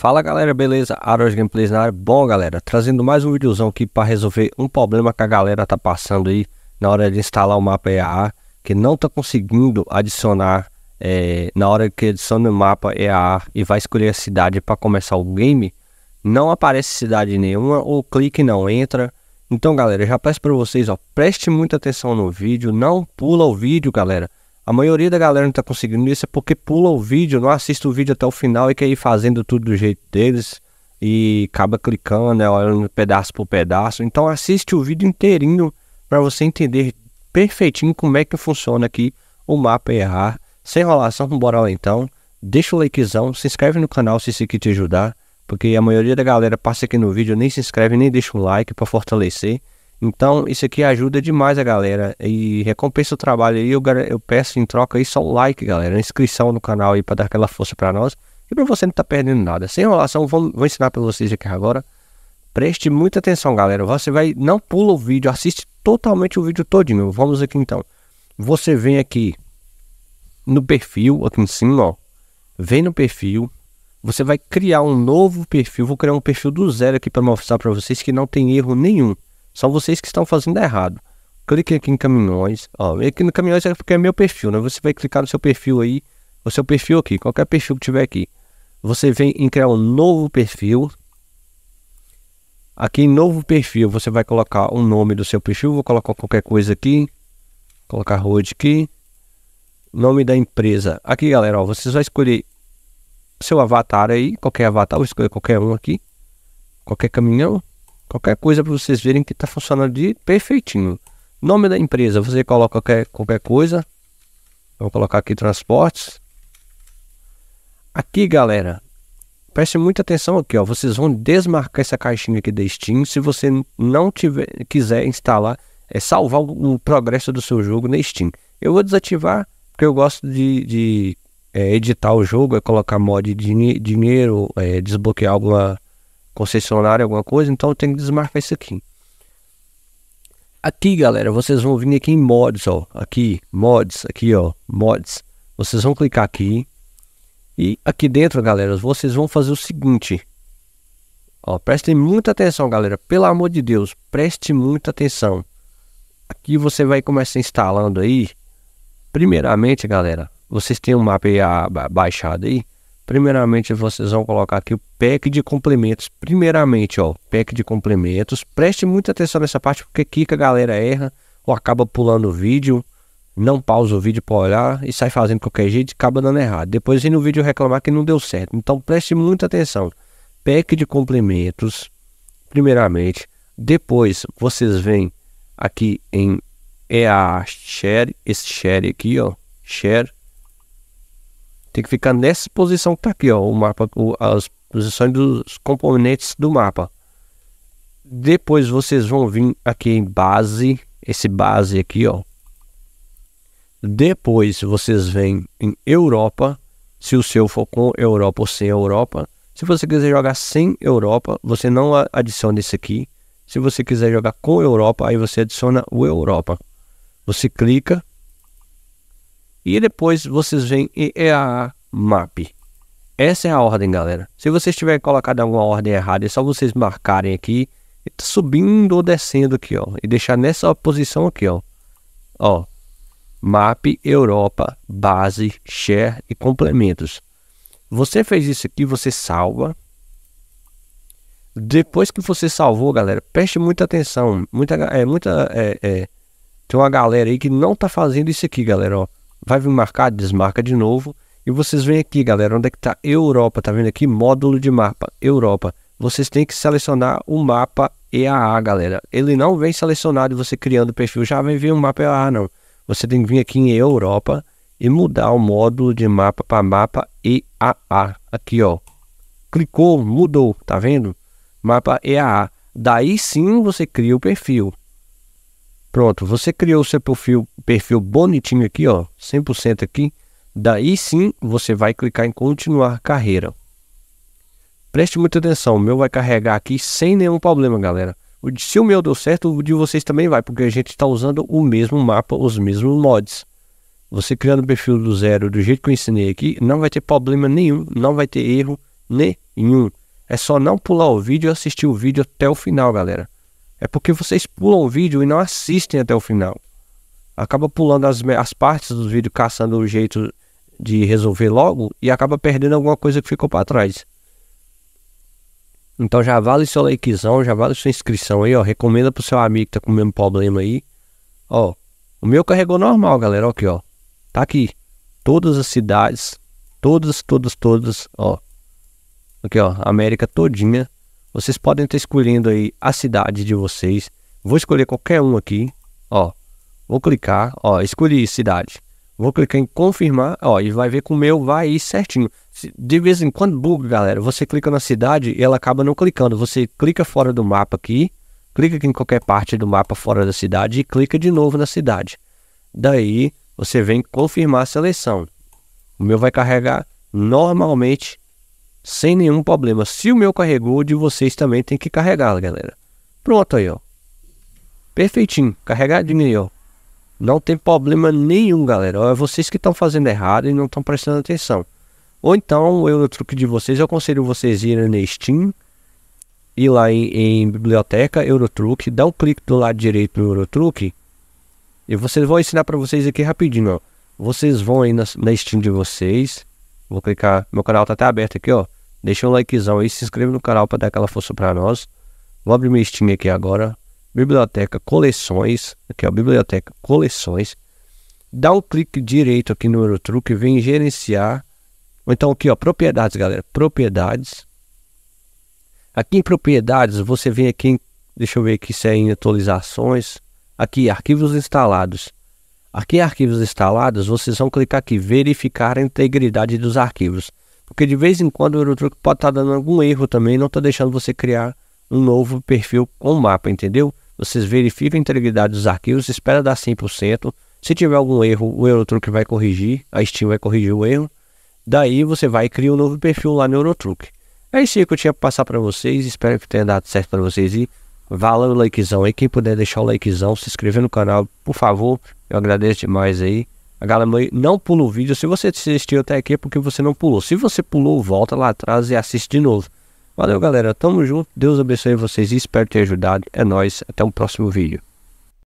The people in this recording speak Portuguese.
Fala galera, beleza? Aros Gameplays na área. Bom galera, trazendo mais um videozão aqui para resolver um problema que a galera tá passando aí na hora de instalar o mapa EAA, que não tá conseguindo adicionar é, na hora que adiciona o mapa EAA e vai escolher a cidade para começar o game, não aparece cidade nenhuma, ou clique não entra. Então galera, já peço para vocês, ó, preste muita atenção no vídeo, não pula o vídeo galera. A maioria da galera não tá conseguindo isso é porque pula o vídeo, não assiste o vídeo até o final e quer ir fazendo tudo do jeito deles e acaba clicando, né, olhando pedaço por pedaço. Então assiste o vídeo inteirinho para você entender perfeitinho como é que funciona aqui o mapa errar. Sem enrolação, bora lá então. Deixa o likezão, se inscreve no canal se isso aqui te ajudar, porque a maioria da galera passa aqui no vídeo, nem se inscreve, nem deixa um like para fortalecer. Então, isso aqui ajuda demais a galera e recompensa o trabalho aí. Eu, eu peço em troca aí só o like, galera, inscrição no canal aí para dar aquela força para nós e para você não estar tá perdendo nada. Sem enrolação, vou, vou ensinar para vocês aqui agora. Preste muita atenção, galera. Você vai, não pula o vídeo, assiste totalmente o vídeo todinho. Vamos aqui então. Você vem aqui no perfil, aqui em cima, ó. Vem no perfil. Você vai criar um novo perfil. Vou criar um perfil do zero aqui para mostrar para vocês que não tem erro nenhum. São vocês que estão fazendo errado. Clique aqui em caminhões. Ó, aqui no caminhões é porque é meu perfil, né? Você vai clicar no seu perfil aí, o seu perfil aqui, qualquer perfil que tiver aqui. Você vem em criar um novo perfil. Aqui em novo perfil, você vai colocar o nome do seu perfil. Vou colocar qualquer coisa aqui. Colocar road aqui. Nome da empresa. Aqui, galera, ó, vocês vão escolher seu avatar aí, qualquer avatar, vou escolher qualquer um aqui. Qualquer caminhão. Qualquer coisa para vocês verem que está funcionando de perfeitinho. Nome da empresa, você coloca qualquer, qualquer coisa. Vou colocar aqui transportes. Aqui, galera, preste muita atenção aqui, ó. Vocês vão desmarcar essa caixinha aqui da Steam. Se você não tiver, quiser instalar, é salvar o, o progresso do seu jogo na Steam. Eu vou desativar, porque eu gosto de, de é, editar o jogo, é colocar mod de dinheiro, é, desbloquear alguma concessionária, alguma coisa, então eu tenho que desmarcar isso aqui. Aqui, galera, vocês vão vir aqui em mods, ó, aqui, mods, aqui, ó, mods. Vocês vão clicar aqui e aqui dentro, galera, vocês vão fazer o seguinte. Ó, prestem muita atenção, galera, pelo amor de Deus, preste muita atenção. Aqui você vai começar instalando aí. Primeiramente, galera, vocês têm um mapa aí baixado aí. Primeiramente, vocês vão colocar aqui o pack de complementos. Primeiramente, ó, pack de complementos. Preste muita atenção nessa parte, porque aqui que a galera erra ou acaba pulando o vídeo, não pausa o vídeo para olhar e sai fazendo qualquer jeito e acaba dando errado. Depois vem no vídeo reclamar que não deu certo. Então, preste muita atenção. Pack de complementos, primeiramente. Depois, vocês vêm aqui em EA Share, esse Share aqui, ó, Share tem que ficar nessa posição que tá aqui, ó, o mapa, o, as posições dos componentes do mapa. Depois vocês vão vir aqui em base, esse base aqui, ó. Depois vocês vêm em Europa, se o seu for com Europa ou sem Europa. Se você quiser jogar sem Europa, você não adiciona esse aqui. Se você quiser jogar com Europa, aí você adiciona o Europa. Você clica e depois vocês vêm em EAA Map. Essa é a ordem, galera. Se vocês tiverem colocado alguma ordem errada, é só vocês marcarem aqui, tá subindo ou descendo aqui, ó, e deixar nessa posição aqui, ó. Ó, Map, Europa, Base, Share e Complementos. Você fez isso aqui, você salva. Depois que você salvou, galera, preste muita atenção. Muita, é, muita, é, é, tem uma galera aí que não tá fazendo isso aqui, galera, ó vai vir marcar, desmarca de novo. E vocês vêm aqui, galera, onde é que está Europa, tá vendo aqui? Módulo de mapa, Europa. Vocês têm que selecionar o mapa EAA, galera. Ele não vem selecionado você criando o perfil, já vem vir um mapa EAA, não. Você tem que vir aqui em Europa e mudar o módulo de mapa para mapa EAA. Aqui, ó. Clicou, mudou, tá vendo? Mapa EAA. Daí sim você cria o perfil. Pronto, você criou o seu perfil, perfil bonitinho aqui, ó, 100% aqui. Daí sim, você vai clicar em continuar carreira. Preste muita atenção, o meu vai carregar aqui sem nenhum problema, galera. Se o meu deu certo, o de vocês também vai, porque a gente está usando o mesmo mapa, os mesmos mods. Você criando o perfil do zero, do jeito que eu ensinei aqui, não vai ter problema nenhum, não vai ter erro Nenhum. É só não pular o vídeo e assistir o vídeo até o final, galera. É porque vocês pulam o vídeo e não assistem até o final. Acaba pulando as, as partes do vídeo, caçando o jeito de resolver logo e acaba perdendo alguma coisa que ficou para trás. Então já vale seu likezão, já vale sua inscrição aí, ó. Recomenda pro seu amigo que tá com o mesmo problema aí. Ó, o meu carregou normal, galera. Ó, aqui, ó. Tá aqui. Todas as cidades. Todas, todas, todas, ó. Aqui, ó. América todinha. Vocês podem estar escolhendo aí a cidade de vocês. Vou escolher qualquer um aqui, ó. Vou clicar, ó, escolhi cidade. Vou clicar em confirmar, ó, e vai ver que o meu vai ir certinho. De vez em quando buga, galera. Você clica na cidade e ela acaba não clicando. Você clica fora do mapa aqui, clica aqui em qualquer parte do mapa fora da cidade e clica de novo na cidade. Daí você vem confirmar a seleção. O meu vai carregar normalmente sem nenhum problema. Se o meu carregou, o de vocês também tem que carregar, galera. Pronto aí, ó. Perfeitinho, carregadinho aí, ó. Não tem problema nenhum, galera. É vocês que estão fazendo errado e não estão prestando atenção. Ou então, eu no truque de vocês, eu aconselho vocês irem na Steam, ir lá em, em biblioteca, Eurotruck, dá um clique do lado direito no Eurotruck e vocês vão ensinar para vocês aqui rapidinho, ó. Vocês vão aí na, na Steam de vocês, Vou clicar, meu canal tá até aberto aqui, ó. Deixa um likezão aí, se inscreva no canal para dar aquela força para nós. Vou abrir meu Steam aqui agora. Biblioteca Coleções. Aqui, ó, Biblioteca Coleções. Dá um clique direito aqui no Eurotruck, vem gerenciar. Ou então aqui, ó, propriedades, galera. Propriedades. Aqui em propriedades, você vem aqui em, deixa eu ver aqui se é em atualizações. Aqui, arquivos instalados. Aqui em arquivos instalados, vocês vão clicar aqui, verificar a integridade dos arquivos. Porque de vez em quando o Eurotruck pode estar tá dando algum erro também, não está deixando você criar um novo perfil com o mapa, entendeu? Vocês verificam a integridade dos arquivos, espera dar 100%. Se tiver algum erro, o Eurotruck vai corrigir, a Steam vai corrigir o erro. Daí você vai criar um novo perfil lá no Eurotruck. É isso aí que eu tinha para passar para vocês, espero que tenha dado certo para vocês e valeu o likezão aí. Quem puder deixar o likezão, se inscrever no canal, por favor, eu agradeço demais aí. A galera não pula o vídeo. Se você assistiu até aqui é porque você não pulou. Se você pulou, volta lá atrás e assiste de novo. Valeu, galera. Tamo junto. Deus abençoe vocês e espero ter ajudado. É nóis. Até o próximo vídeo.